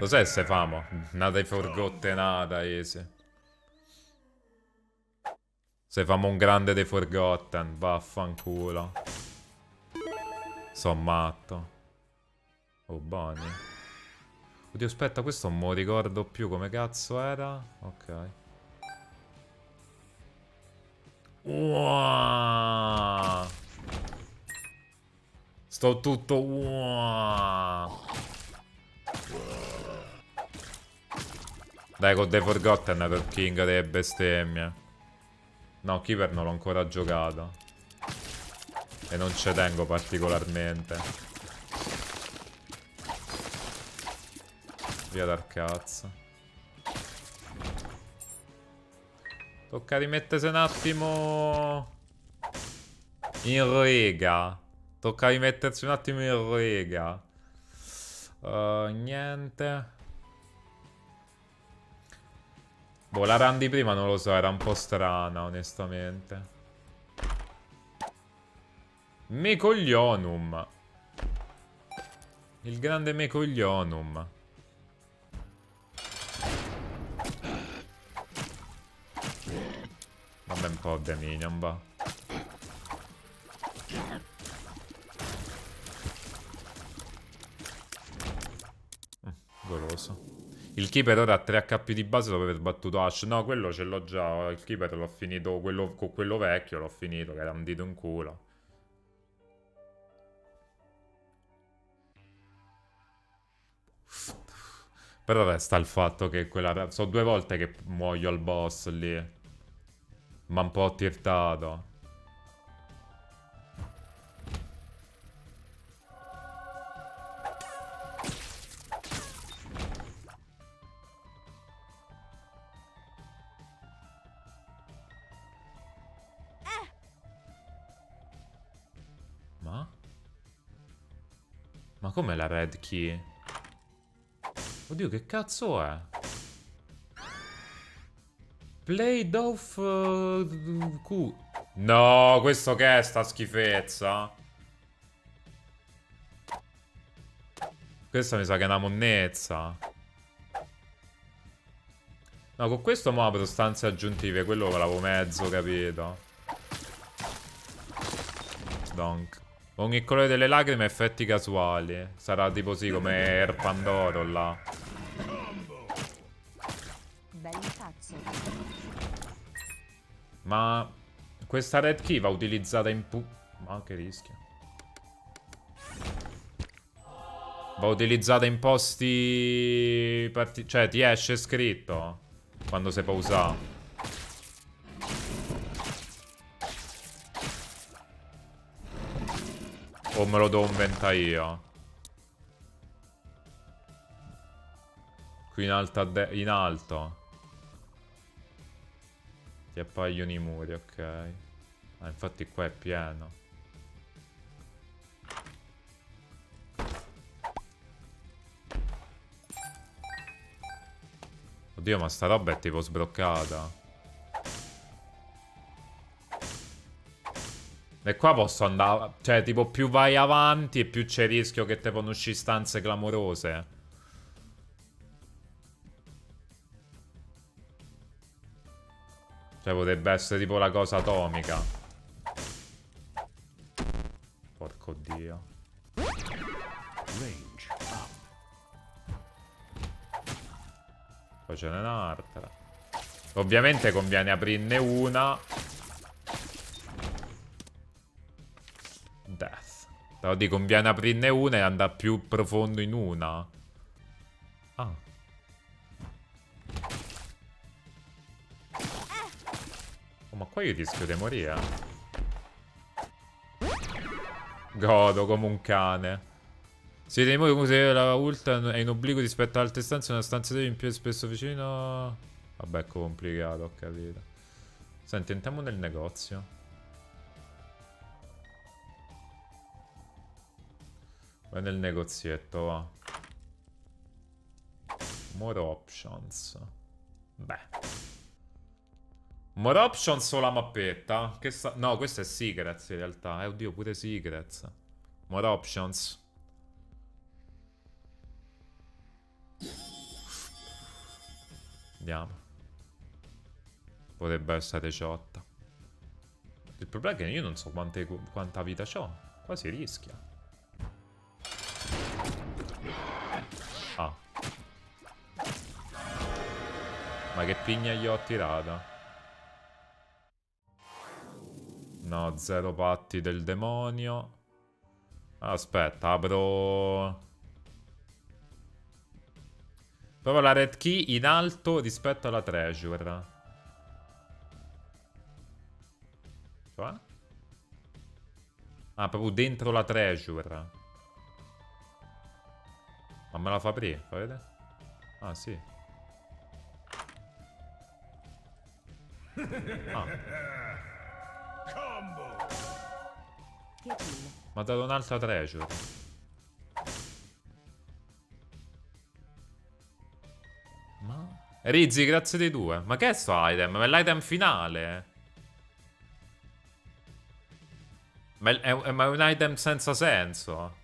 Cos'è se famo? Nada di forgotte nada, easy. Se famo un grande dei Forgotten, vaffanculo. Sono matto. Oh, Bonnie. Oddio, aspetta, questo non lo ricordo più come cazzo era. Ok. Uaaah. Sto tutto... Uaaah. Dai, con The Forgotten per King delle bestemmie. No, Keeper non l'ho ancora giocato. E non ci tengo particolarmente. Via dal cazzo. Tocca rimettersi un attimo... In rega. Tocca rimettersi un attimo in rega. Uh, niente. Boh, la run di prima non lo so, era un po' strana, onestamente. Mecoglionum. Il grande Mecoglionum. Vabbè, un po' di minion, va. Mm, goloso. Il keeper ora ha 3 HP di base dopo aver battuto Ash. No, quello ce l'ho già. Il keeper l'ho finito quello, con quello vecchio, l'ho finito, che era un dito in culo. Però resta il fatto che quella... Sono due volte che muoio al boss lì. Ma un po' tirtato. Ma com'è la red key? Oddio, che cazzo è? Played off uh, Q. No, questo che è sta schifezza? Questa mi sa che è una monnezza. No, con questo mo apro stanze aggiuntive. Quello l'avevo mezzo, capito? Donk. Ogni colore delle lacrime effetti casuali. Sarà tipo sì come il Pandoro là. Ma questa red key va utilizzata in pu... Ma che rischio. Va utilizzata in posti... Cioè ti esce scritto quando si può usare. O me lo devo inventare io? Qui in alto, in alto. Ti appaiono i muri, ok. Ah, infatti qua è pieno. Oddio, ma sta roba è tipo sbloccata. E qua posso andare... Cioè, tipo, più vai avanti e più c'è il rischio che te uscire stanze clamorose. Cioè, potrebbe essere tipo la cosa atomica. Porco dio. Poi ce n'è un'altra. Ovviamente conviene aprirne una Però dico, conviene aprirne una e andare più profondo in una. Ah. Oh, ma qua io rischio di morire. Godo come un cane. Voi come se la ult è in obbligo rispetto ad altre stanze, una stanza in più spesso vicino. Vabbè, è complicato, ho capito. Senti, entriamo nel negozio. Vai nel negozietto, va. More options. Beh. More options o la mappetta? Sta... No, questo è secrets in realtà. Eh, oddio, pure secrets. More options. Andiamo. Potrebbe essere ciotta. Il problema è che io non so quante, quanta vita ho. Qua si rischia. Ma che pigna gli ho tirata? No, zero patti del demonio. Aspetta, apro... Proprio la red key in alto rispetto alla treasure. Cioè? Ah, proprio dentro la treasure. Ma me la fa aprire, fa vedere? Ah, sì. Ah. Mi ha dato un'altra treasure. Ma... Rizzi, grazie dei due. Ma che è sto item? Ma è l'item finale. Ma è, è, ma è un item senza senso.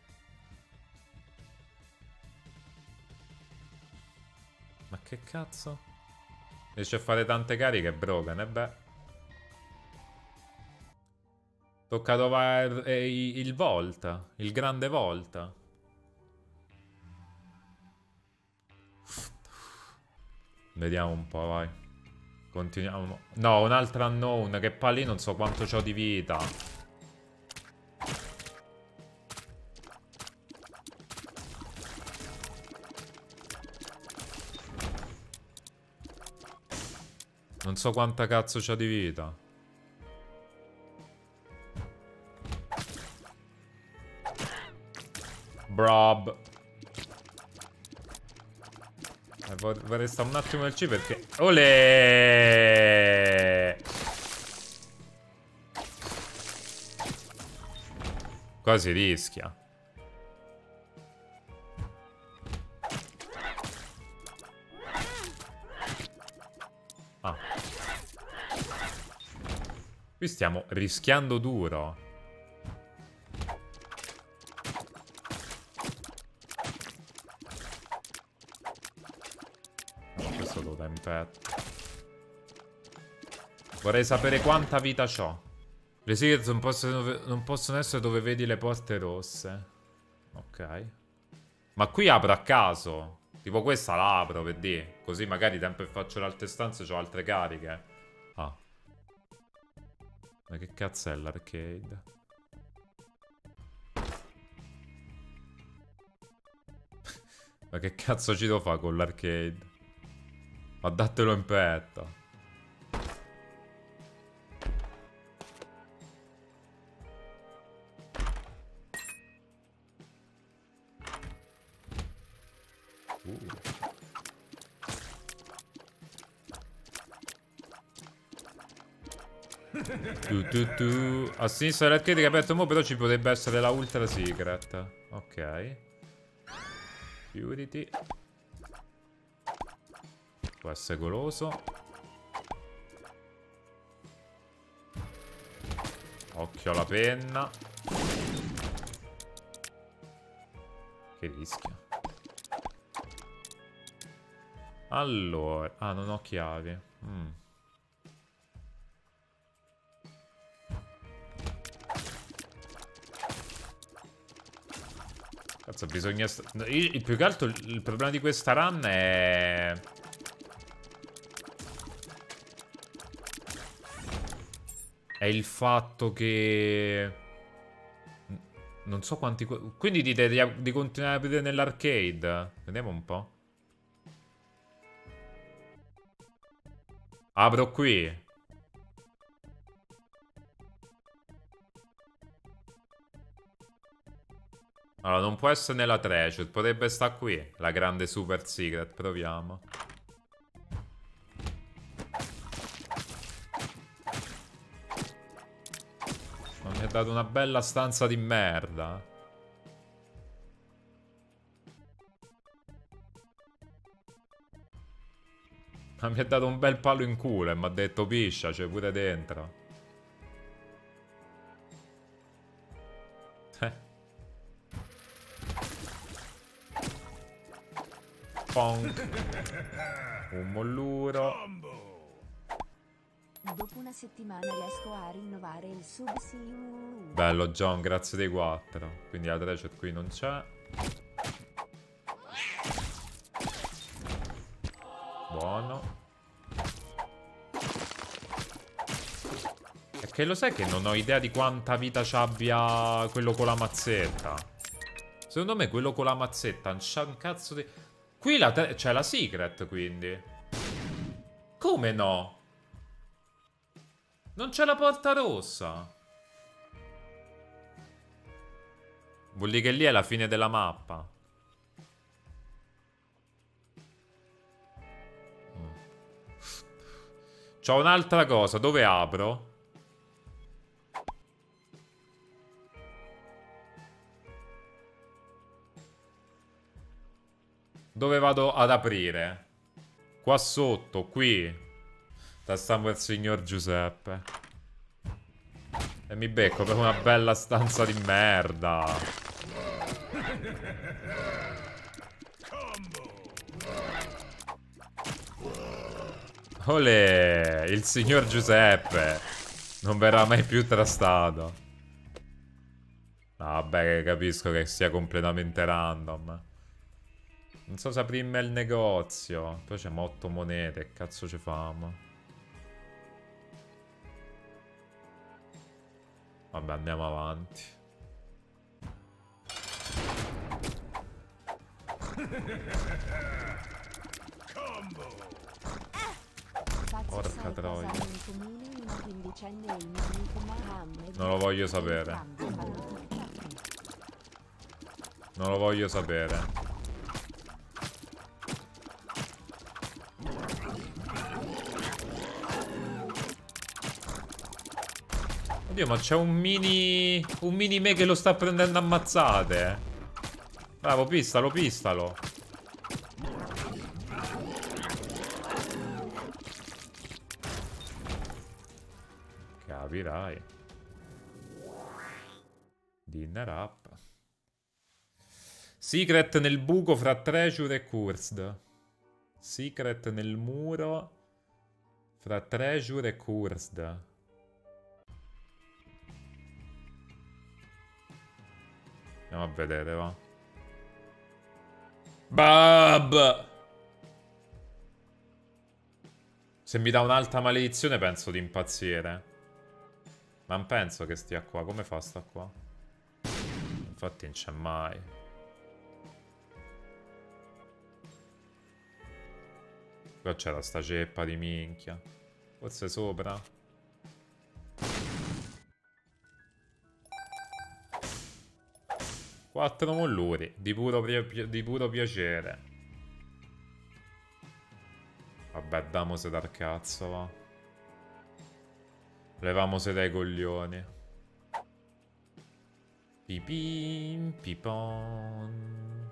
Ma che cazzo? Riesce a fare tante cariche, Broken, e beh. Tocca trovare il, il Volta, il grande Volta. Vediamo un po', vai. Continuiamo. No, un'altra unknown, che lì non so quanto ho di vita. Non so quanta cazzo c'ha di vita. Brob. Eh, vorrei stare un attimo nel C perché... Olè! Qua si rischia. Stiamo rischiando duro. Vorrei sapere quanta vita ho. Le secret non possono, non possono essere dove vedi le porte rosse. Ok. Ma qui apro a caso. Tipo questa la apro per dire. Così magari tempo che faccio le altre stanze ho altre cariche. Ma che cazzo è l'arcade? Ma che cazzo ci devo fare con l'arcade? Ma datelo in petto. Tu, tu, tu. A sinistra è aperto mo, però ci potrebbe essere la ultra secret. Ok. Purity. Può essere goloso. Occhio alla penna. Che rischia. Allora. Ah, non ho chiavi. Mm. Cazzo, bisogna... Il, più che altro il problema di questa run è... È il fatto che... Non so quanti... Quindi dite di, di continuare a vedere nell'arcade? Vediamo un po'. Apro qui. Allora, non può essere nella treasure. Potrebbe stare qui. La grande super secret. Proviamo. Ma mi ha dato una bella stanza di merda. Ma mi ha dato un bel palo in culo e mi ha detto piscia, c'è pure dentro. Ponk. Un molluro. Dopo una settimana riesco a rinnovare il sub CU. Bello John, grazie dei 4. Quindi la treasure qui non c'è. Buono. E che lo sai che non ho idea di quanta vita ci abbia quello con la mazzetta. Secondo me quello con la mazzetta non c'ha un cazzo di... Qui c'è la secret, quindi. Come no? Non c'è la porta rossa. Vuol dire che lì è la fine della mappa. Mm. C'ho un'altra cosa. Dove apro? Dove vado ad aprire? Qua sotto, qui. Tastiamo il signor Giuseppe. E mi becco per una bella stanza di merda. Olè, il signor Giuseppe. Non verrà mai più trastato. Vabbè, capisco che sia completamente random. Non so se aprirmi il negozio. Poi c'è 8 monete, cazzo ci famo? Vabbè, andiamo avanti. Porca troia. Non lo voglio sapere. Non lo voglio sapere. Oddio, ma c'è un mini... Un mini me che lo sta prendendo ammazzate. Bravo, pistalo, pistalo. Capirai. Dinner up. Secret nel buco fra Treasure e Cursed. Secret nel muro fra Treasure e Cursed. Andiamo a vedere, va. Bab! Se mi dà un'alta maledizione penso di impazzire. Ma non penso che stia qua. Come fa sta qua? Infatti non c'è mai. Qua c'era sta ceppa di minchia. Forse sopra? Quattro molluri, di puro, di puro piacere. Vabbè, damose dal cazzo, va. Levamose dai coglioni. Pipin, pipon.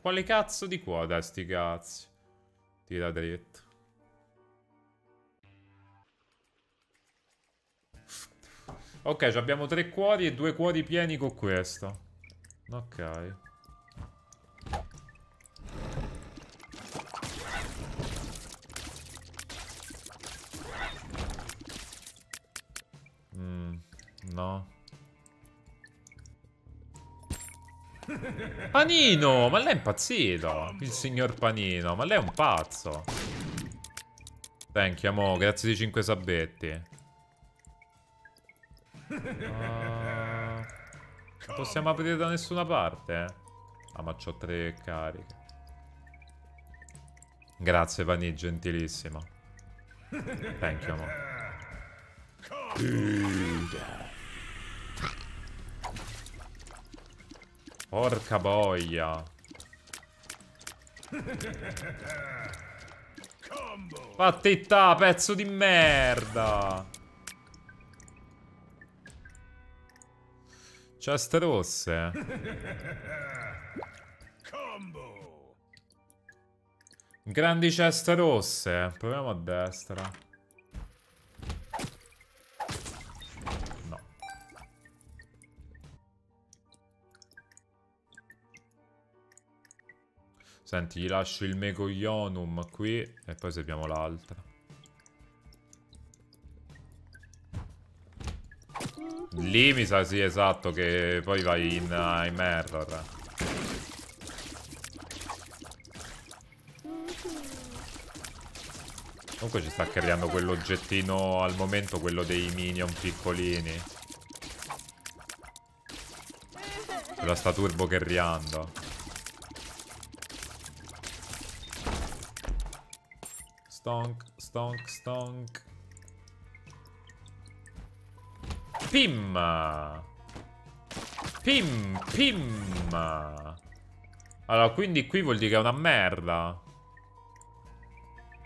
Quale cazzo di quota sti cazzi? Tira dritto. Ok, abbiamo tre cuori e due cuori pieni con questo. Ok. Mm, no. Panino! Ma lei è impazzito! Il signor Panino, ma lei è un pazzo. Thank you, amo. Grazie di 5 sabetti. Non possiamo aprire da nessuna parte. Eh? Ah, ma c'ho tre cariche. Grazie, Vanì, gentilissimo. Thank you, amore. Porca boia. Fatti pezzo di merda. Ceste rosse. Grandi ceste rosse. Proviamo a destra. No. Senti, gli lascio il Megoionum qui e poi serviamo l'altra. Lì mi sa sì, esatto, che poi vai in, uh, in error. Comunque ci sta creando quell'oggettino al momento, quello dei minion piccolini. La sta turbo carriando. Stonk, stonk, stonk. Pim! Pim, pim! Allora, quindi qui vuol dire che è una merda.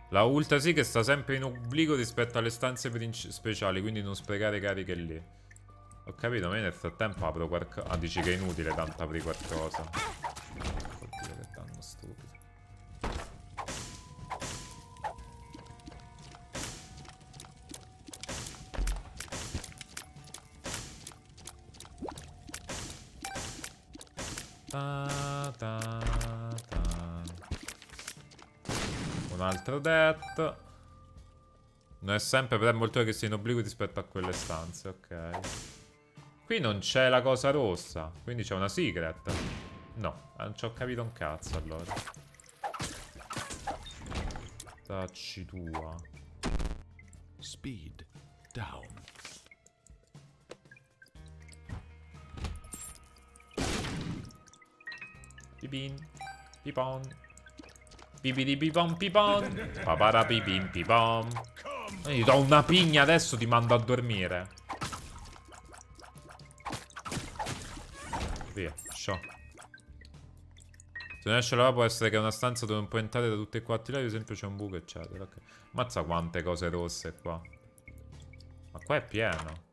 La ulta sì che sta sempre in obbligo rispetto alle stanze speciali, quindi non sprecare cariche lì. Ho capito, ma io nel frattempo apro qualcosa. Ah, dici che è inutile tanto aprire qualcosa. Ta ta ta. Un altro death. Non è sempre per molto che sia in obbligo rispetto a quelle stanze, ok. Qui non c'è la cosa rossa. Quindi c'è una secret. No, non ci ho capito un cazzo allora. Tacci tua. Speed down. Pipin. Pipon. Pipidi pipon pipon. Papara pipin pipon. Io do una pigna adesso ti mando a dormire. Via, show. Se non esce la può essere che è una stanza dove non puoi entrare da tutte e quattro lati, ad esempio c'è un buco, eccetera. Okay. Mazza quante cose rosse qua. Ma qua è pieno.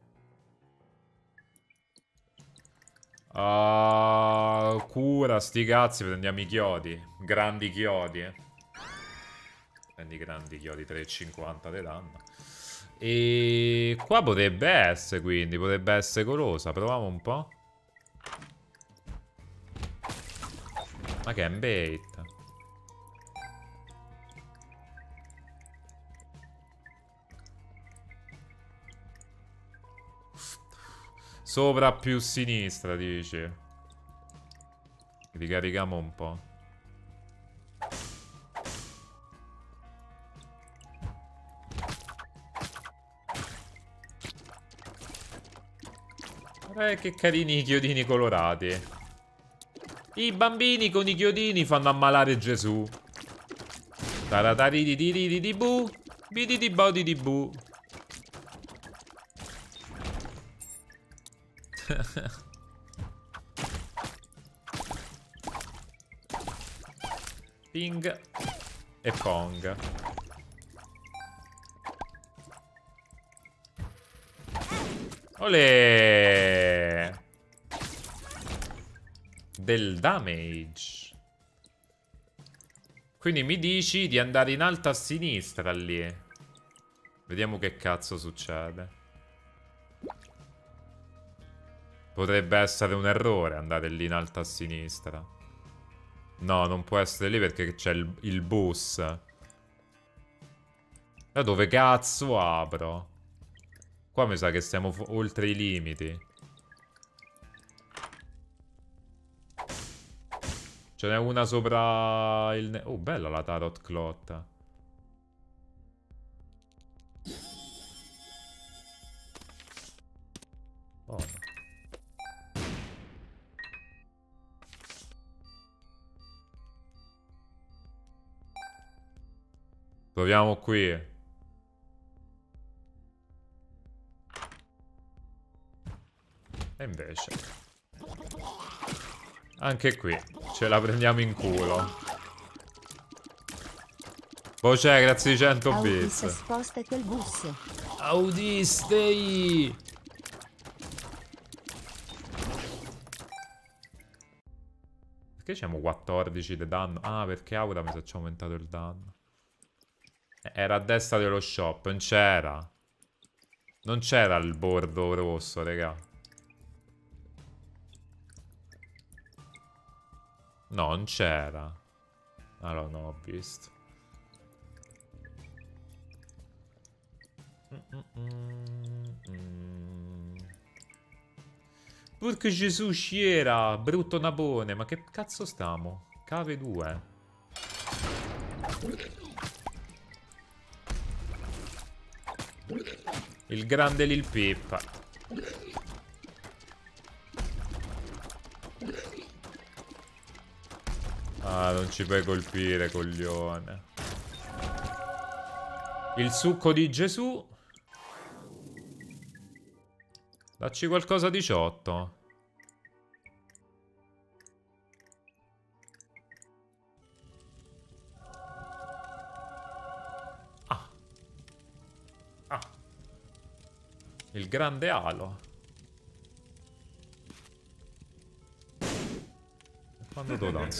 Uh, cura, sti cazzi, prendiamo i chiodi. Grandi chiodi. Prendi grandi chiodi, 3,50 di danno. E qua potrebbe essere, quindi, potrebbe essere colosa. Proviamo un po'. Ma che è un bait? Sopra più sinistra, dici. Ricarichiamo un po'. Eh, che carini i chiodini colorati. I bambini con i chiodini fanno ammalare Gesù. Taratari di di di bu. Bidi di di bu. Ping e Pong. Olè! del damage. Quindi mi dici di andare in alto a sinistra lì. Vediamo che cazzo succede. Potrebbe essere un errore andare lì in alto a sinistra. No, non può essere lì perché c'è il, il bus. Da dove cazzo apro? Qua mi sa che siamo oltre i limiti. Ce n'è una sopra il... Oh, bella la Tarot Clot. Proviamo qui. E invece... Anche qui. Ce la prendiamo in culo. Voce, grazie di 100 bits. Audis, sposta quel bus. Audistei. Perché siamo 14 di danno? Ah, perché Aura mi sa ci ha aumentato il danno. Era a destra dello shop, non c'era. Non c'era il bordo rosso, raga. No, non c'era. Allora, no, ho visto. Mm -mm -mm. Perché Gesù sciera, brutto napone, ma che cazzo stiamo? Cave 2. Il grande Lil Pippa. Ah, non ci puoi colpire, coglione. Il succo di Gesù. Dacci qualcosa 18. Grande alo. Quando do da un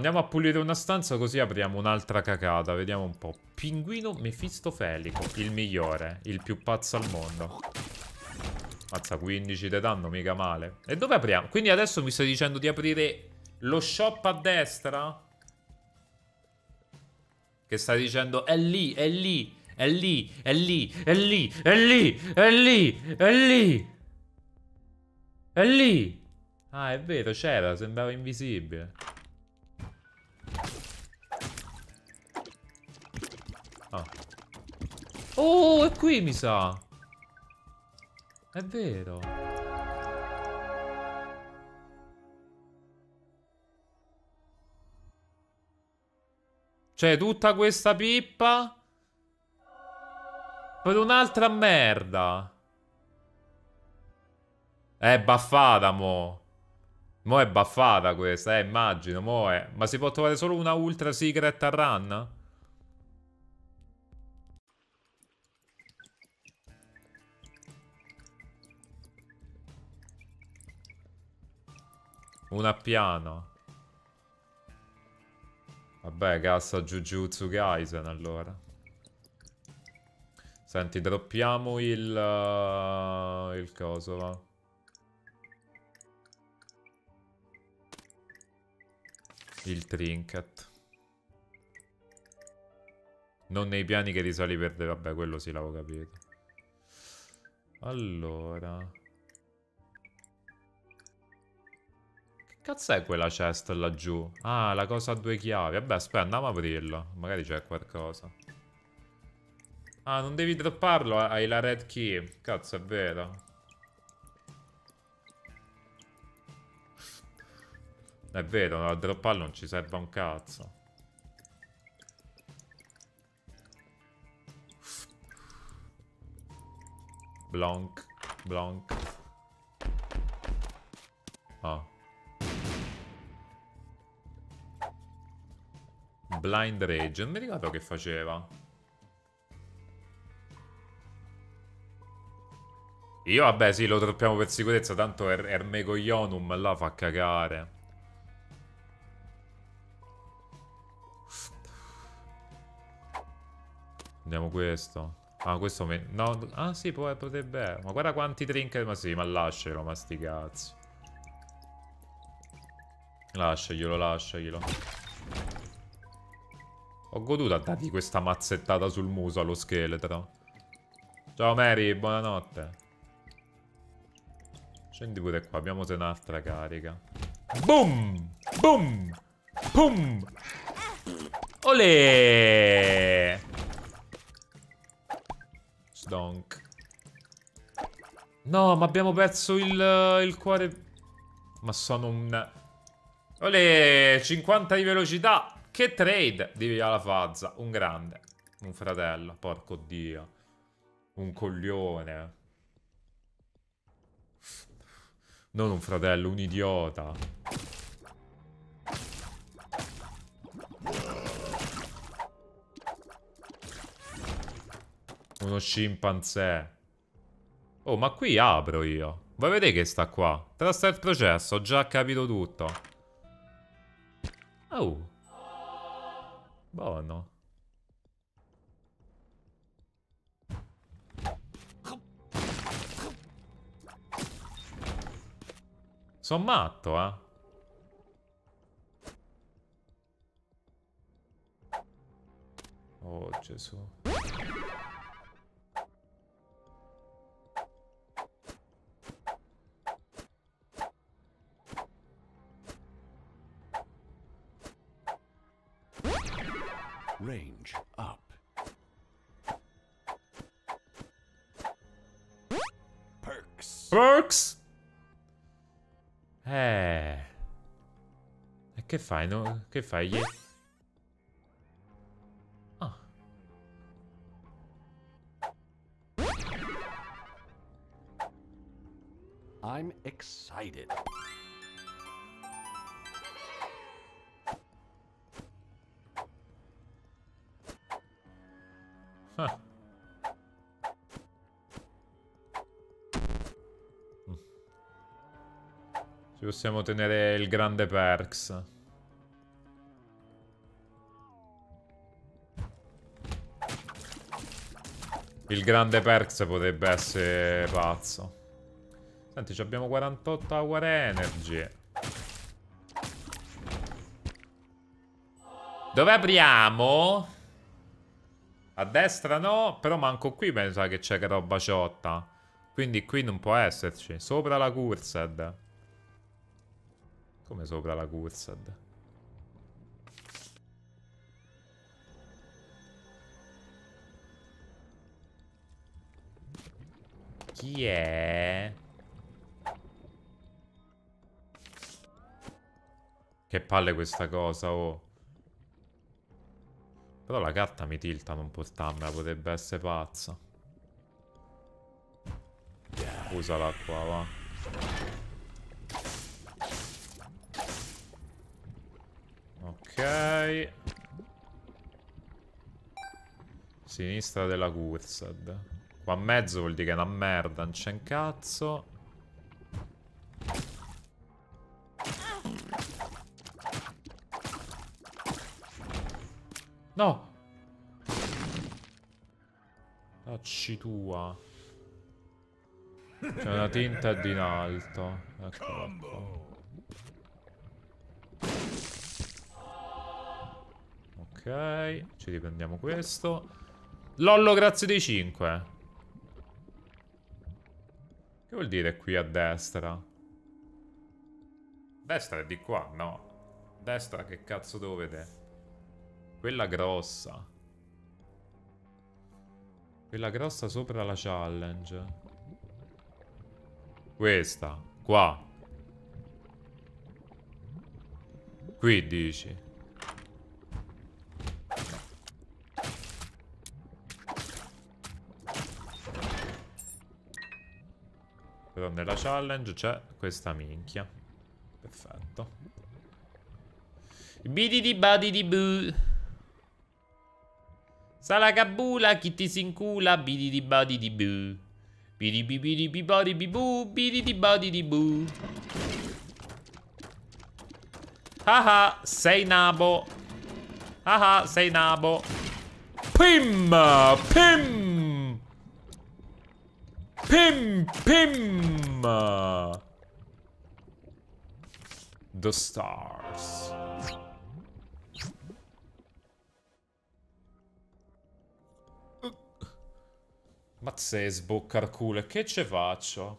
andiamo a pulire una stanza così apriamo un'altra cacata. Vediamo un po'. Pinguino mefistofelico. Il migliore. Il più pazzo al mondo. Mazza, 15 di danno, mica male. E dove apriamo? Quindi adesso mi stai dicendo di aprire lo shop a destra? Che stai dicendo? È lì, è lì, è lì, è lì, è lì, è lì, è lì, è lì. È lì. Ah, è vero, c'era, sembrava invisibile. Oh, è qui, mi sa. È vero. Cioè, tutta questa pippa... Per un'altra merda. È baffata, mo'. Mo' è baffata questa, eh, immagino, mo' è. Ma si può trovare solo una ultra secret run? Una piano. Vabbè, cassa Jujutsu Kaisen allora. Senti, droppiamo il... Uh, il coso, va. Il trinket. Non nei piani che risali per... Vabbè, quello sì l'avevo capito. Allora... cazzo è quella chest laggiù? Ah, la cosa a due chiavi. Vabbè, aspetta, andiamo a aprirla. Magari c'è qualcosa. Ah, non devi dropparlo, hai la red key. Cazzo, è vero. È vero, a dropparlo non ci serve un cazzo. Blonk, blonk. Ah. Blind Rage, non mi ricordo che faceva. Io vabbè sì, lo droppiamo per sicurezza, tanto er Ermego Ionum là fa cagare. Andiamo questo. Ah, questo me... No, ah sì, potrebbe... Ma guarda quanti trinket... Ma sì, ma lascialo, ma sti cazzi. Lasciaglielo, lasciaglielo. Ho goduto a dargli questa mazzettata sul muso allo scheletro. Ciao Mary, buonanotte. Scendi pure qua, abbiamo un'altra carica. Boom! Boom! Boom! Olè! Donk. No, ma abbiamo perso il, il cuore. Ma sono un... Olè, 50 di velocità. Che trade di Via la Fazza. Un grande. Un fratello. Porco dio. Un coglione. Non un fratello, un idiota. Uno scimpanzé. Oh, ma qui apro io. Vuoi vedere che sta qua? Trasta il processo, ho già capito tutto. Oh. Buono. Sono matto, eh. Oh, Gesù. Range up. Perks. Perks! Eh. E che fai? No? Che fai? Gli... Ah. I'm excited. Ci possiamo tenere il grande perks. Il grande perks potrebbe essere pazzo. Senti, abbiamo 48 hour energy. Dove apriamo? A destra no, però manco qui pensa che c'è roba ciotta. Quindi qui non può esserci. Sopra la Cursed. Come sopra la Cursed? Chi è? Che palle questa cosa, oh. Però la carta mi tilta non portarmela, potrebbe essere pazza. Usala qua, va. Ok. Sinistra della Cursed. Qua a mezzo vuol dire che è una merda, non c'è un cazzo. No! Facci tua. C'è una tinta di in alto. Eccola qua. Ok, ci riprendiamo questo. Lollo, grazie dei 5. Che vuol dire qui a destra? Destra è di qua? No. Destra che cazzo devo vedere? Quella grossa. Quella grossa sopra la challenge. Questa. Qua. Qui dici. Però nella challenge c'è questa minchia. Perfetto. Bidi di badi di boo. Salagabula, chi ti si incula, bidi di badi di boo. Bidi bi bidi bi badi bi boo, bidi di badi di boo. Haha, sei nabo. Haha, sei nabo. Pim! Pim! Pim! Pim! The stars. Mazze sbocca il culo, che ce faccio?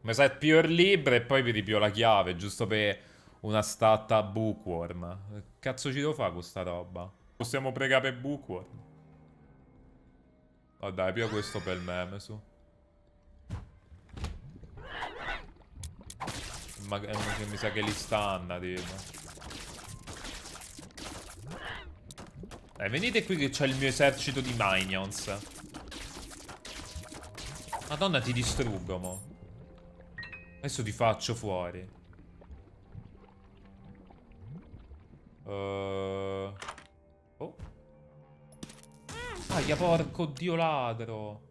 Mi sa pure libro e poi vi ripio la chiave, giusto per una statta bookworm. Cazzo ci devo fare con sta roba? Possiamo pregare per bookworm? Oh dai, pio questo per meme, su. Ma che mi sa che li stanna, tipo. Eh, venite qui che c'è il mio esercito di minions. Madonna ti distruggo mo Adesso ti faccio fuori uh... Oh Aia, porco dio ladro.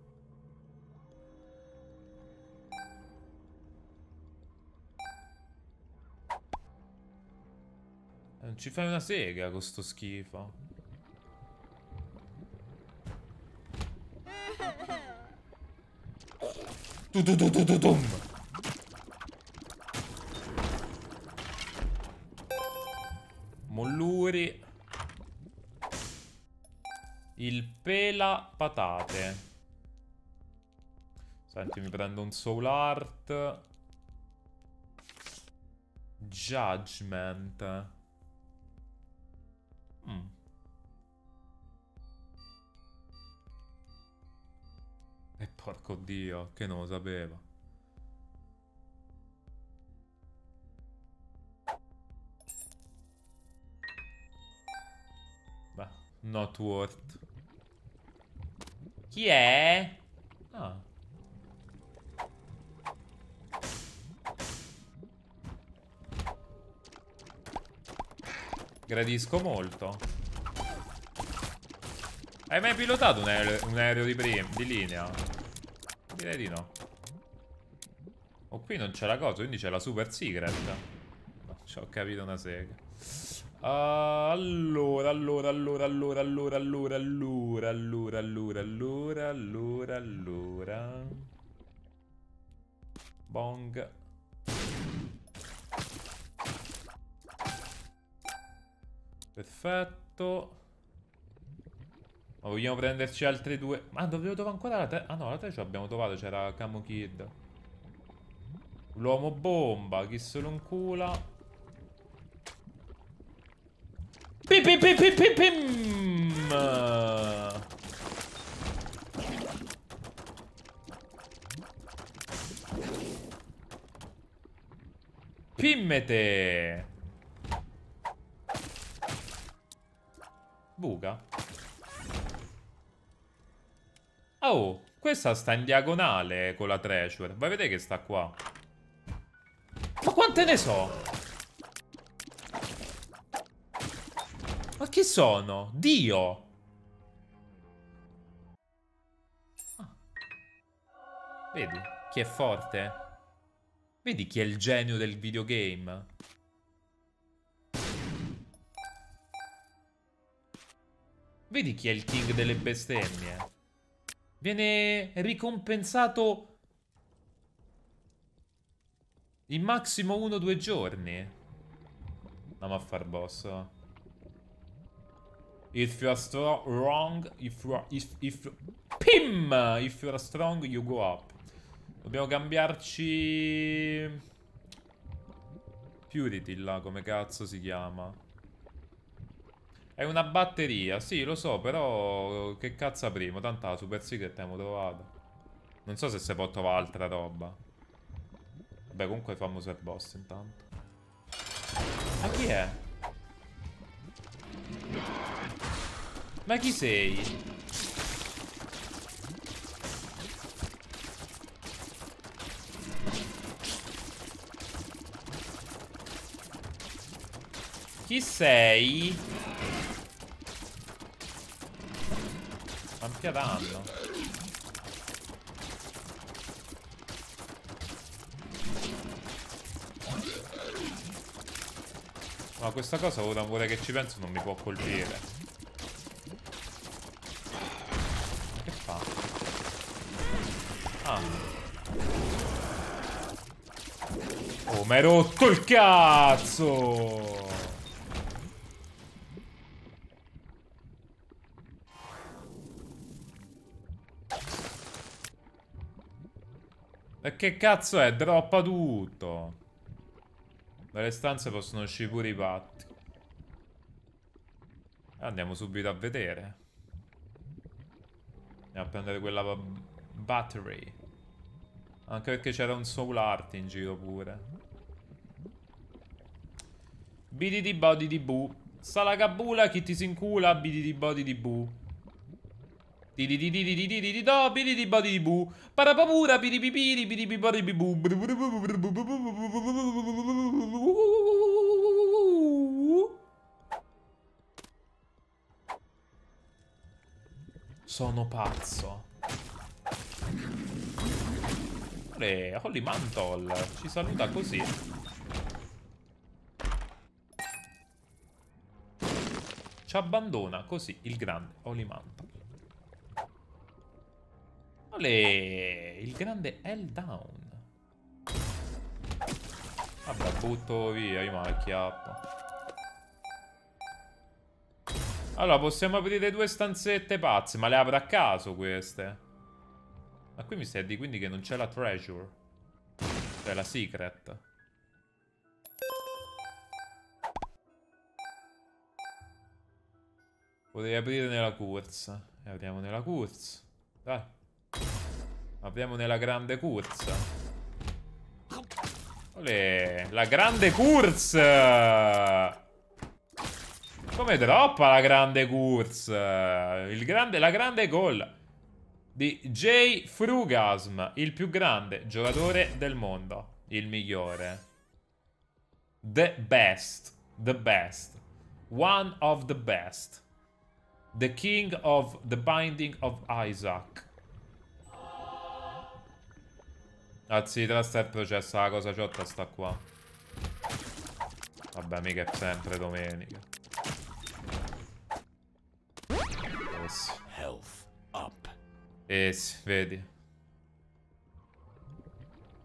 Non ci fai una sega con sto schifo. Tu tu tu tu tu tum. Molluri. Il pela patate. Senti, mi prendo un soul art. Judgment. Mm. E porco dio, che non lo sapevo. Beh, not worth. Chi è? Ah. Gradisco molto. Hai mai pilotato un aereo, un aereo di, di linea? Direi di no. Oh, qui non c'è la cosa, quindi c'è la super secret. No, ci ho capito una sega. Uh, allora, allora, allora, allora, allora, allora, allora, allora, allora, allora, allora, allora. Bong. Perfetto. Ma vogliamo prenderci altre due? Ma dovevo trovare ancora la tre? Ah no, la tre ce l'abbiamo trovato, c'era Camo Kid. L'uomo bomba, chi se lo incula? Pim pim pim pim pim pim! Pimmete! Buca. Oh, questa sta in diagonale con la treasure. Vai a vedere che sta qua. Ma quante ne so? Ma chi sono? Dio! Ah. Vedi chi è forte? Vedi chi è il genio del videogame? Vedi chi è il king delle bestemmie? Viene ricompensato in massimo uno o due giorni. Andiamo a far boss. If you are strong, if you are, if, if, PIM! If you are strong, you go up. Dobbiamo cambiarci... Purity là, come cazzo si chiama? È una batteria, sì, lo so, però che cazzo primo? Tanto la super secret abbiamo trovato. Non so se si può trovare altra roba. Vabbè, comunque famoso il boss intanto. Ma chi è? Ma chi sei? Chi sei? Ampia danno. Ma questa cosa ora vuole che ci penso non mi può colpire. Ma che fa? Ah. Oh, mi hai rotto il cazzo! Che cazzo è? Droppa tutto. Dalle stanze possono uscire pure i patti. Andiamo subito a vedere. Andiamo a prendere quella battery. Anche perché c'era un soul art in giro pure. Bidi di body di bu. Salagabula chi ti si incula bidi di body di bu. Parapapura bidi bibiri bidi bibori bibu. Sono pazzo. Le Holy Mantle ci saluta così. Ci abbandona così il grande Holy Mantle. Ole, il grande L down. Vabbè, butto via, io me la chiappo. Allora, possiamo aprire due stanzette pazze, ma le apro a caso queste. Ma qui mi stai dire quindi che non c'è la treasure. Cioè la secret. Potrei aprire nella corsa. E apriamo nella corsa. Dai. Apriamo nella grande corsa. Olè, la grande corsa! Come troppa la grande corsa! Il grande, la grande gol di Jay Frugasm, il più grande giocatore del mondo. Il migliore. The best. The best. One of the best. The king of the binding of Isaac. Anzi, trasta il processo, la cosa ciotta sta qua. Vabbè, mica è sempre domenica. Health up. Eh sì, vedi.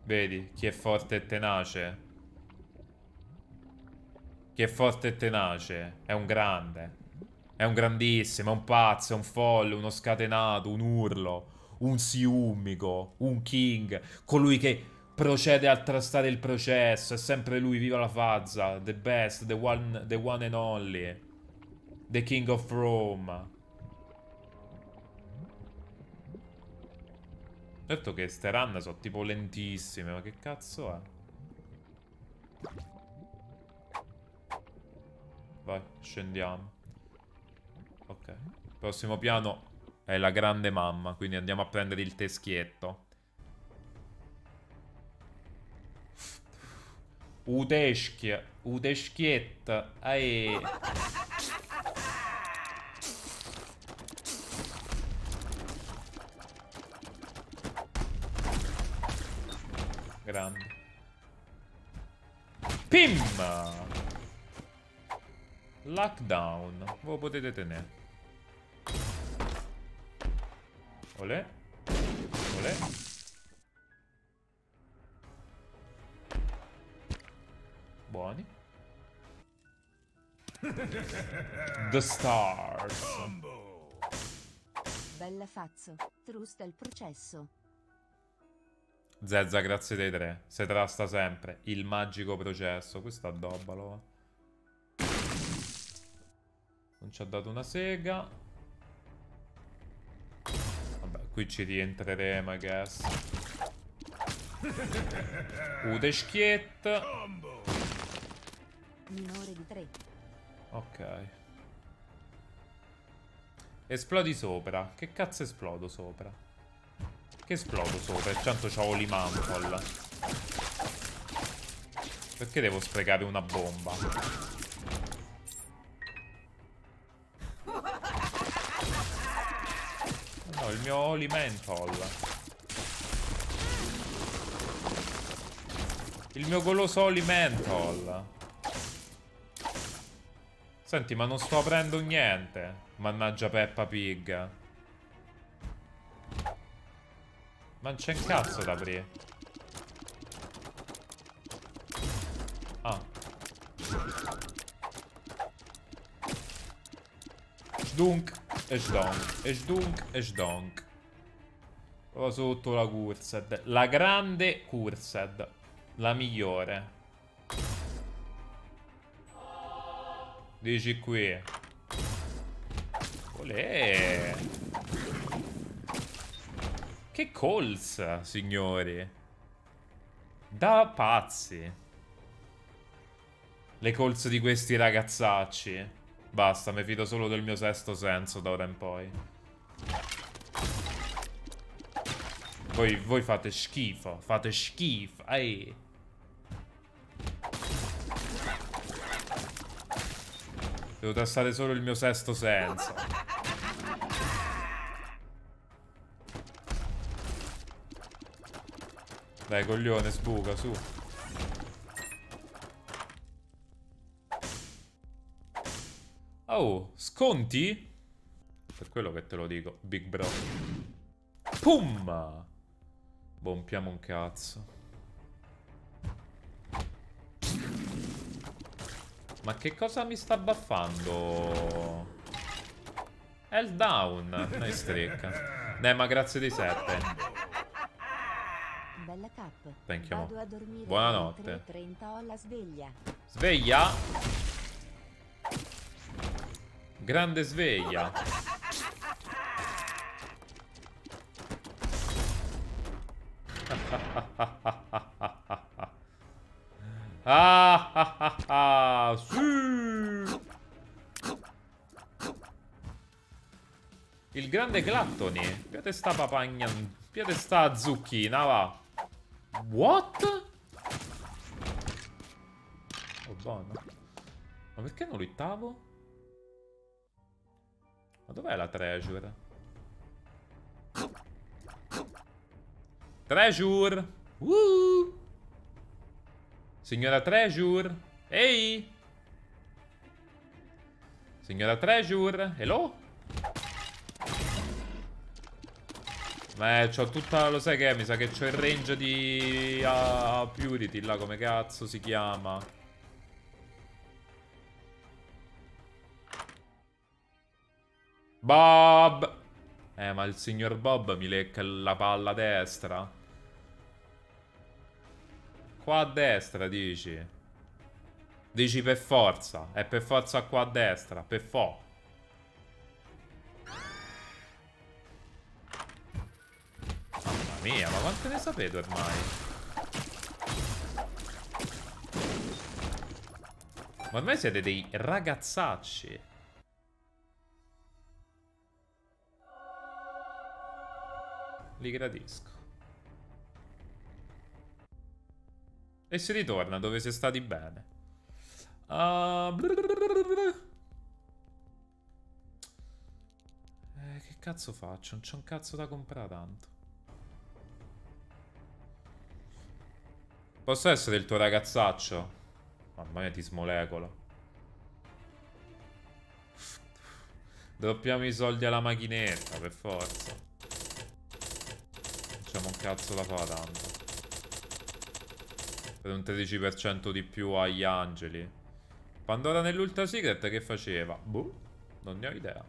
Vedi, chi è forte e tenace. Chi è forte e tenace è un grande. È un grandissimo, è un pazzo, è un folle, uno scatenato, un urlo, un siumico, un king, colui che procede a trastare il processo, è sempre lui, viva la fazza, the best, the one, the one and only, the king of Rome. Certo che ste run sono tipo lentissime, ma che cazzo è? Vai, scendiamo. Ok. Prossimo piano è la grande mamma, quindi andiamo a prendere il teschietto. Udeschia, udeschietta, ai. Grande. Pim! Lockdown. Voi potete tenere. Olè. Olè. Buoni. The Stars. Bella fazzo. Trusta il processo. Zezza, grazie dei tre. Se trasta sempre. Il magico processo. Questo addobbalo. Non ci ha dato una sega. Qui ci rientreremo, I guess. Ude schiet. Minore di 3. Ok. Esplodi sopra. Che cazzo esplodo sopra? Che esplodo sopra? Intanto c'ho l'Imanfol. Perché devo sprecare una bomba? Il mio Holy Menthol. Il mio goloso Holy Menthol. Senti, ma non sto aprendo niente. Mannaggia Peppa Pig. Ma non c'è un cazzo da aprire. Ah. Sdunk e sdonk. E sdunk e sdonk. Qua sotto la Cursed. La grande Cursed. La migliore. Dici qui. Olè. Che colz, signori. Da pazzi. Le colze di questi ragazzacci. Basta, mi fido solo del mio sesto senso da ora in poi. Voi, voi fate schifo, fate schifo, ehi. Devo testare solo il mio sesto senso. Dai, coglione, sbuca, su. Oh, sconti? Per quello che te lo dico, Big Bro. Pum! Bompiamo un cazzo. Ma che cosa mi sta baffando? Hell down. Nice trick. Eh, ma grazie dei 7. Bella cap. Thank you, Buonanotte. alle 3.30 ho la sveglia. Grande sveglia. Ah, ah, ah, ah, sì. Il grande Glattoni. Piate sta papagna. Piate sta zucchina, va. What? Oh, buono. Ma perché non littavo? Ma dov'è la treasure? Treasure! Woo! Signora Treasure! Ehi! Signora Treasure! Hello? Ma c'ho tutta... Lo sai che è? Mi sa che c'ho il range di... ah, Purity là, come cazzo si chiama? Bob! Eh, ma il signor Bob mi lecca la palla a destra. Qua a destra, dici? Dici per forza. È per forza qua a destra. Per fo. Mamma mia, ma quante ne sapete ormai? Ma ormai siete dei ragazzacci. Li gradisco. E si ritorna dove si è stati bene. Ah, eh, che cazzo faccio? Non c'è un cazzo da comprare tanto. Posso essere il tuo ragazzaccio? Mamma mia, ti smolecolo. Droppiamo i soldi alla macchinetta, per forza. C'è un cazzo da fare tanto. Per un 13% di più agli angeli. Pandora nell'Ultra Secret che faceva? Boh, non ne ho idea.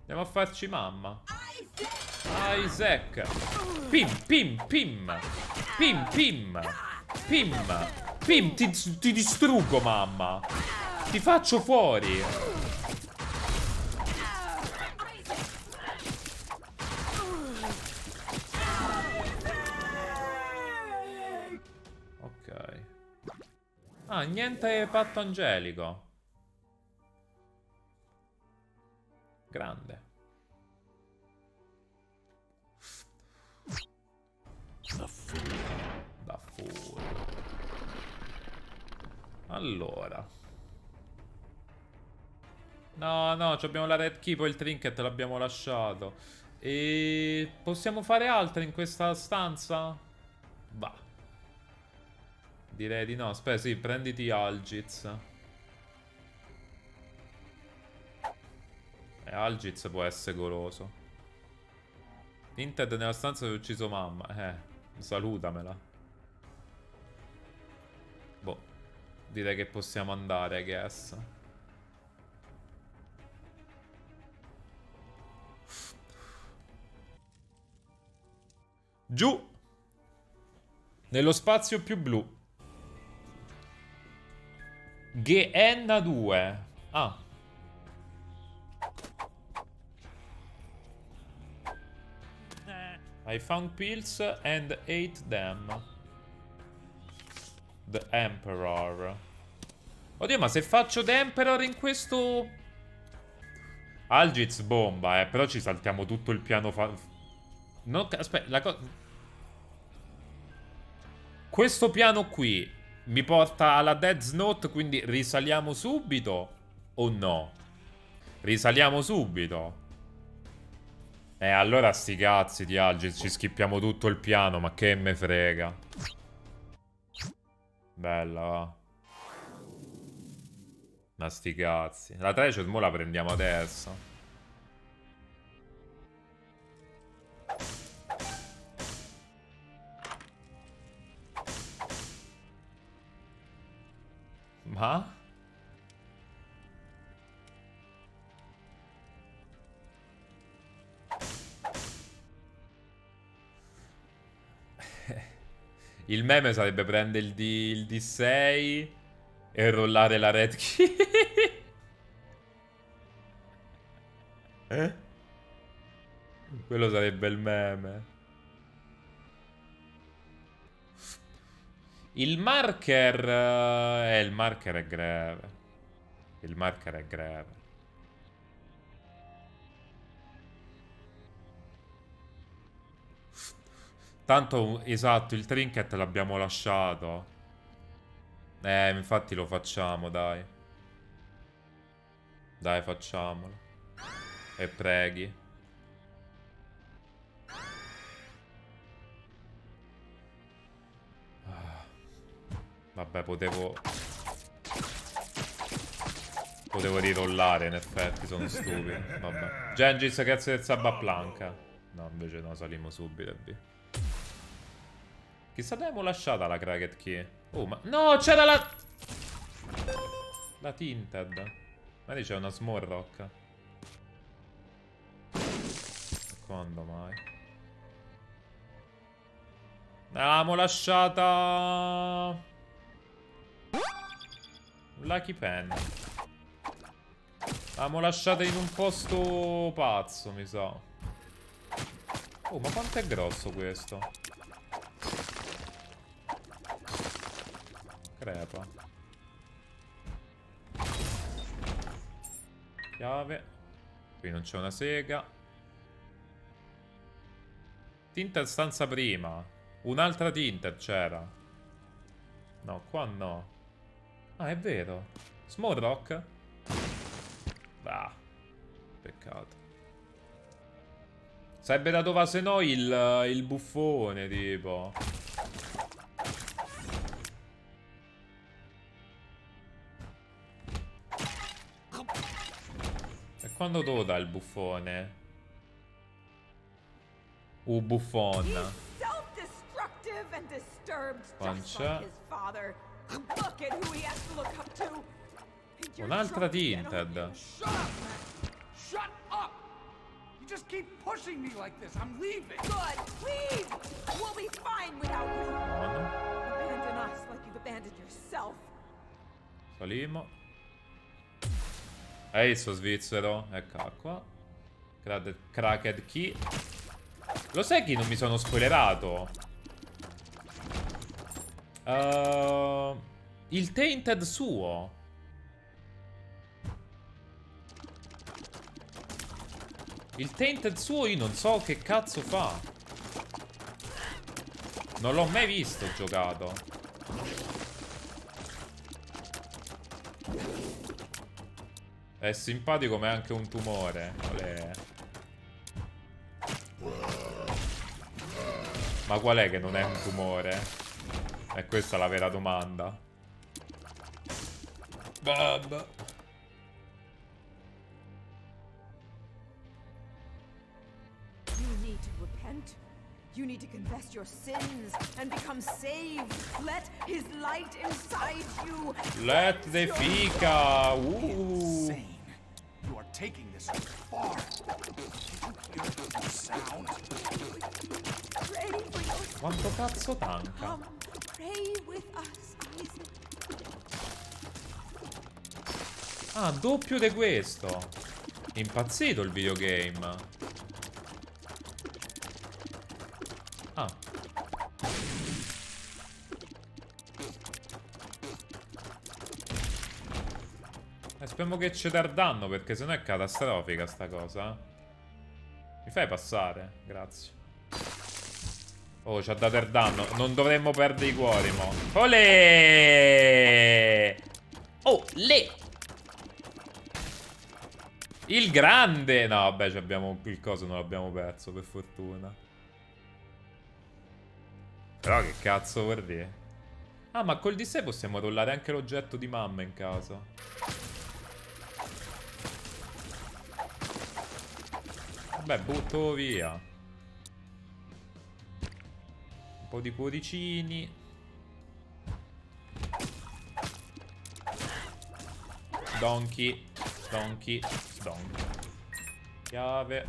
Andiamo a farci mamma. Isaac. Pim, pim, pim. Pim, pim. Pim. Pim, ti, ti distruggo, mamma. Ti faccio fuori. Ah, niente patto angelico. Grande. The fool. Da fuori. Allora. No, no, abbiamo la red key, poi il trinket l'abbiamo lasciato. E possiamo fare altro in questa stanza? Va. Direi di no. Aspetta, sì, prenditi Algiz. E Algiz può essere goloso. Inted nella stanza dove ho ucciso mamma. Eh, salutamela. Boh. Direi che possiamo andare, I guess. Giù! Nello spazio più blu. Gehenna 2. Ah. I found pills and ate them. The Emperor. Oddio, ma se faccio The Emperor in questo... Algiz bomba, eh. Però ci saltiamo tutto il piano fa... No, aspetta, la cosa... Questo piano qui mi porta alla Death Note, quindi risaliamo subito o no? Risaliamo subito. Eh, allora sti cazzi di Algis, ci schippiamo tutto il piano, ma che me frega. Bella, va. Ma sti cazzi. La Treasure mo la prendiamo adesso. Ma? Il meme sarebbe prendere il, D, il D6 e rollare la red key. eh? Quello sarebbe il meme. Il marker... Eh, il marker è greve. Il marker è greve. Tanto, esatto, il trinket l'abbiamo lasciato. Eh, infatti lo facciamo, dai. Dai, facciamolo. E preghi. Vabbè, potevo... Potevo rirollare, in effetti, sono stupido. Vabbè. Gengis, grazie del sabaplanca. No, invece no, salimo subito via. Chissà dove abbiamo lasciata la Cracket Key. Oh, ma... No, c'era la... La Tinted. Ma lì c'è una Small Rock. Quando mai? L'avevamo lasciata... Lucky Pen. L'avevamo lasciata in un posto pazzo, mi sa. Oh, ma quanto è grosso questo? crepa. Chiave. Qui non c'è una sega. Tinted stanza prima. Un'altra Tinted c'era. No, qua no. Ah, è vero. Small Rock. Bah. Peccato. Sarebbe dato va se no il, il buffone, tipo. Quando te lo dà il buffone? Uh, buffon. Pancia. Un'altra tinted. Shut up! You just keep pushing me like this. I'm leaving. Good. Leave. We'll be fine without you. Abandon us like you've abandoned yourself. Salimo. È il suo svizzero. Eccola qua. Cracked key. Lo sai che non mi sono spoilerato? Uh, il tainted suo. Il tainted suo io non so che cazzo fa. Non l'ho mai visto giocato. È simpatico ma è anche un tumore. Olè. Ma qual è che non è un tumore? E questa è la vera domanda. Bob. You need to confess your sins and become saved. Let his light inside you. Let the fica. Ooh. You are taking this far. Quanto cazzo tanca? Ah, doppio di questo. Impazzito il videogame. Ah. Eh, speriamo che ci danno perché sennò è catastrofica sta cosa. Mi fai passare? Grazie. Oh, ci ha dato il danno. Non dovremmo perdere i cuori, mo. Olè! Oh, le! Il grande! No, vabbè, abbiamo il coso non l'abbiamo perso, per fortuna. Però che cazzo vuol dire? Ah, ma col D6 possiamo rollare anche l'oggetto di mamma in casa. Vabbè, butto via. Un po' di cuoricini. Donkey. Donkey. Donkey. Chiave.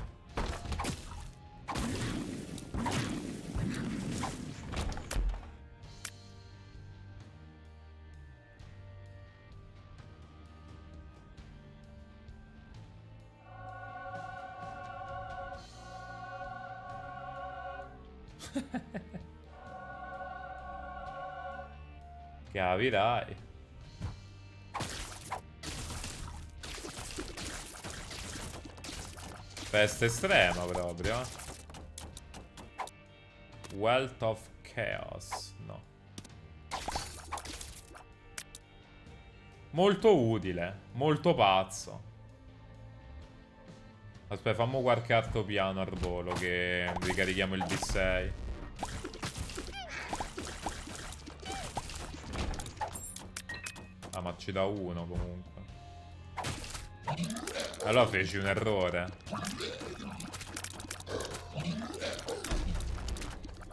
Capirai. Festa estrema proprio. Wealth of Chaos. No. Molto utile. Molto pazzo. Aspetta, fammo qualche altopiano al volo che ricarichiamo il D6. Ah, ma ci dà uno comunque. Allora feci un errore.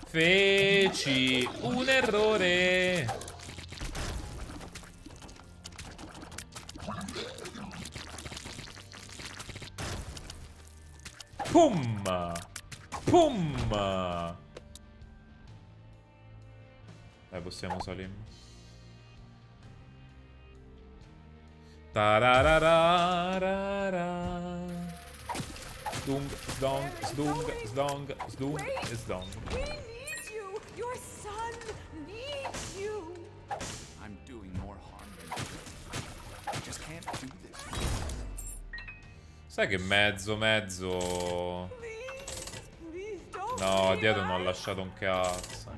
Feci un errore. Pum! Pum! Dai, possiamo Salim. Tararararara. Sdung, sdong, sdung, sdong, sdung, sdong. We need you. Your son needs you. I'm doing more harm than good. I just can't do this. Sai che mezzo, mezzo... No, dietro non ho lasciato un cazzo.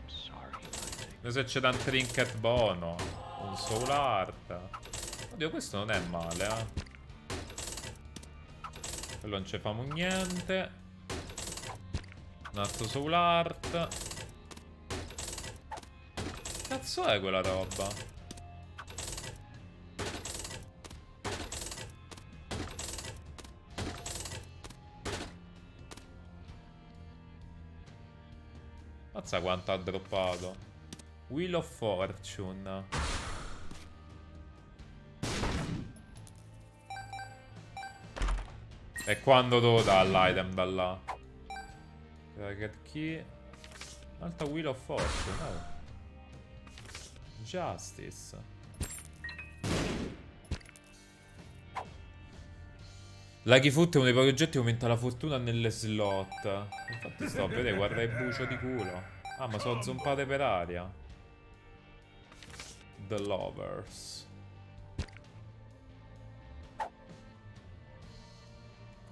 Ma se c'è da un trinket buono. Un soul art. Oddio, questo non è male, eh. Quello non ci famo niente. Un altro soul art. Cazzo è quella roba? Mazza quanto ha droppato. Wheel of Fortune. E quando devo dare l'item da là? Target key. Un'altra Wheel of Fortune. Oh. Justice. Lucky Foot è uno dei pochi oggetti che aumenta la fortuna nelle slot. Infatti sto a vedere, guarda il bucio di culo. Ah, ma sono zompate per aria. The Lovers.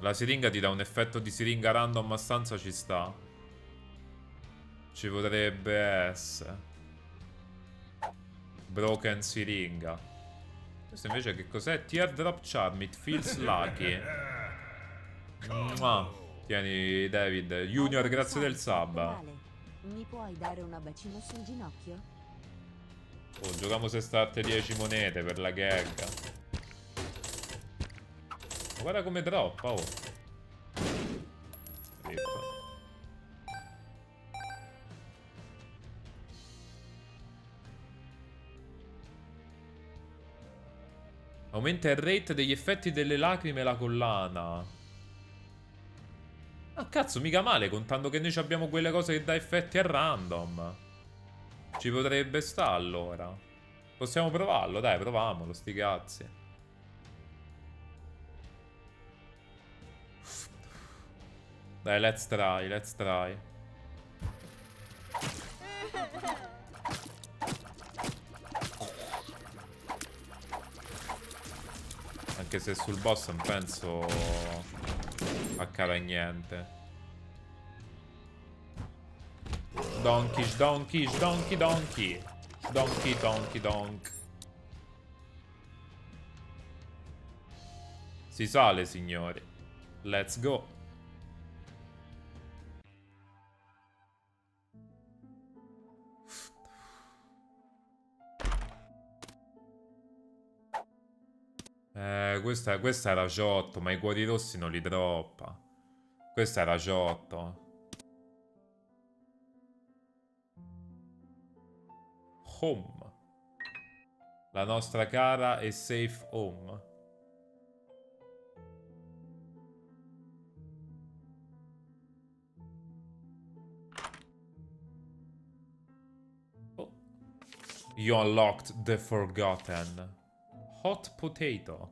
La siringa ti dà un effetto di siringa random a stanza, ci sta. Ci potrebbe essere. Broken siringa. Questo invece che cos'è? Teardrop Charm, it feels lucky. Mua. Tieni David. Junior, grazie del sub. Mi puoi dare una bacino sul ginocchio? Oh, giochiamo se state 10 monete per la gag. Guarda come droppa, oh. Aumenta il rate degli effetti delle lacrime e la collana. Ah, cazzo, mica male, contando che noi abbiamo quelle cose che dà effetti a random. Ci potrebbe sta allora. Possiamo provarlo, dai, proviamolo, sti cazzi. Dai, let's try, let's try. Anche se sul boss non penso accada niente. Donkey, donkey, donkey, donkey. Donkey, donkey, donk. Si sale, signori. Let's go. Eh, questa, questa era Ciotto, ma i cuori rossi non li droppa. Questa era Ciotto. Home. La nostra cara e safe home. Oh. You unlocked the forgotten. Hot potato.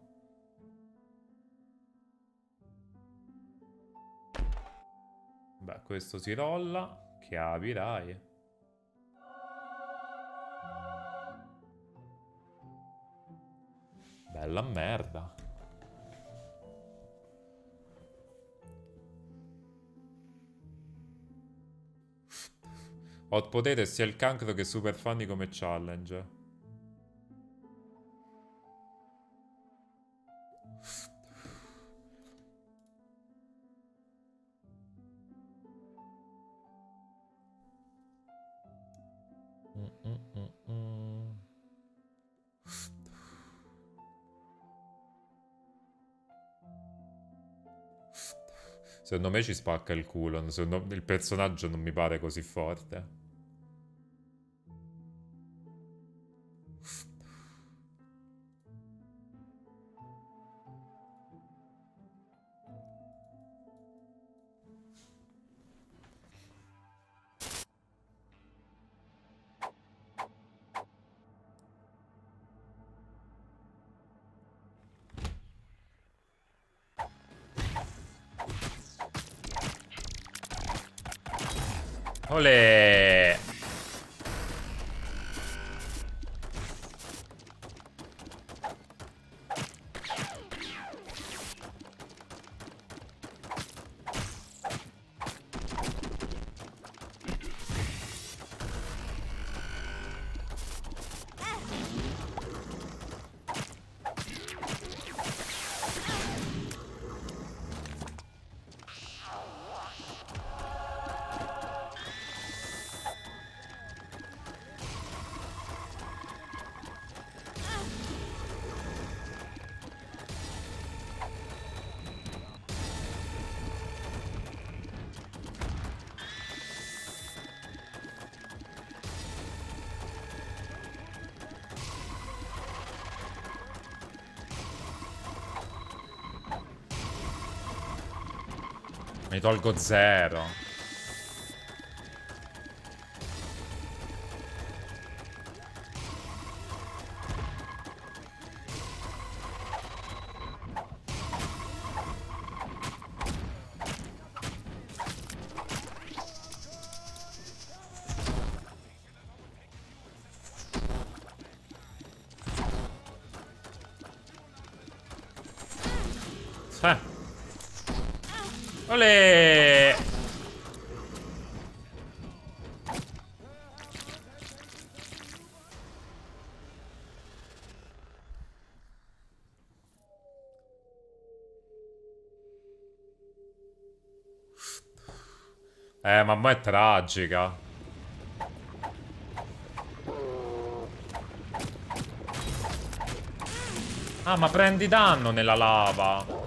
Beh, questo si rolla. Capirai. Bella merda. Hot potato sia il cancro che super funny come challenge. Secondo me ci spacca il culo. Secondo... Il personaggio non mi pare così forte. Olè! Mi tolgo zero. Olè! Eh, mamma è tragica. Ah, ma prendi danno nella lava.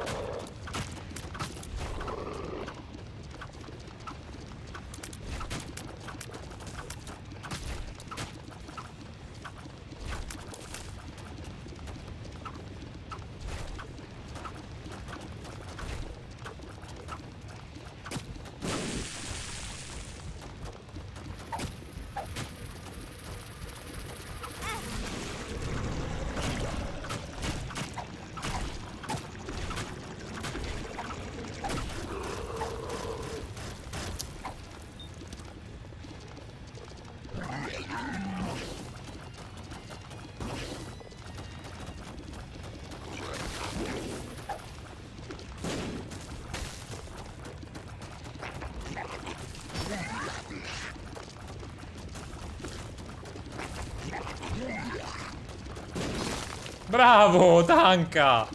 Bravo, tanca!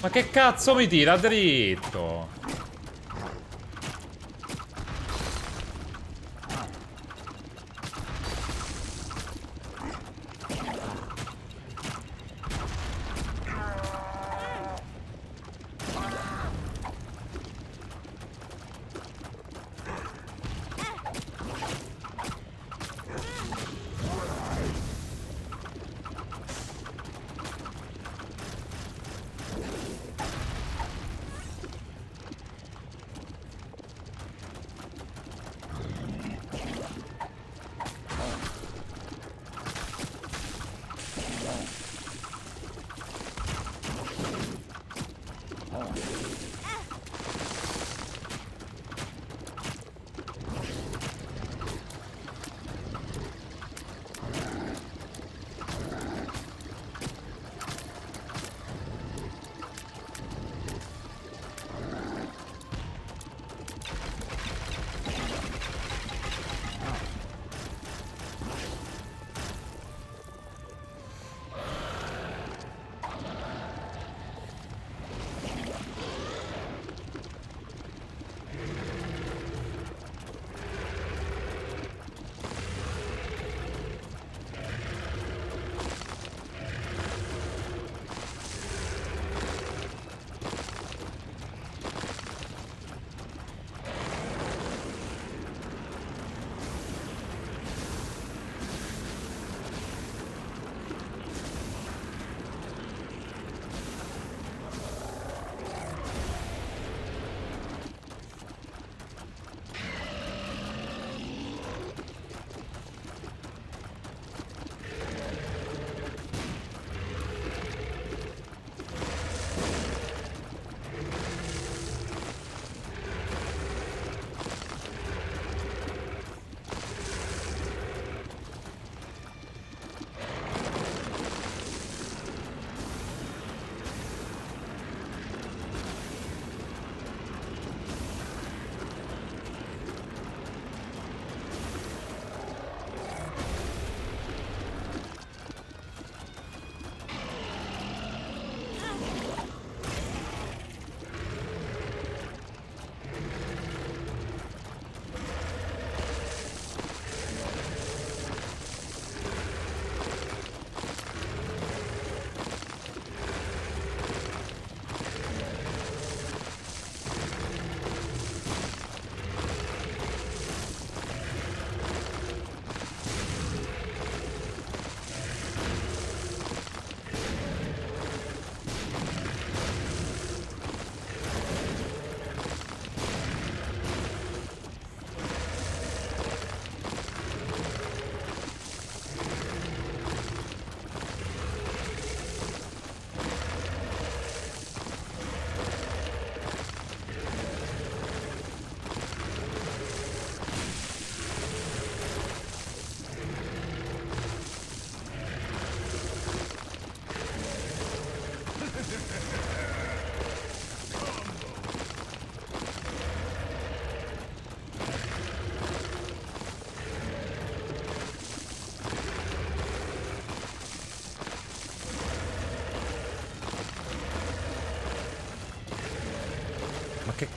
Ma che cazzo mi tira dritto?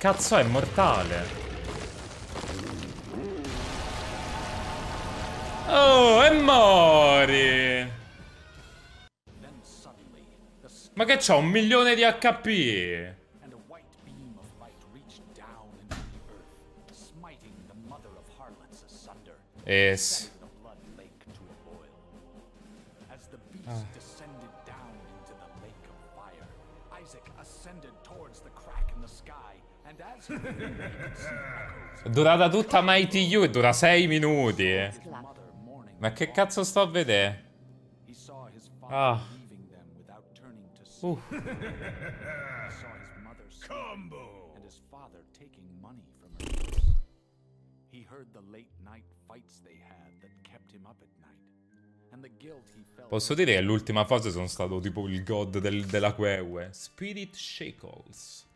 Cazzo è mortale. Oh e mori. Ma che c'ho? Un milione di HP Durata tutta Mighty You e dura 6 minuti. Ma che cazzo sto a vedere? Ah. Uh. Posso dire che l'ultima fase sono stato tipo il god del, della Queue. Spirit Shackles.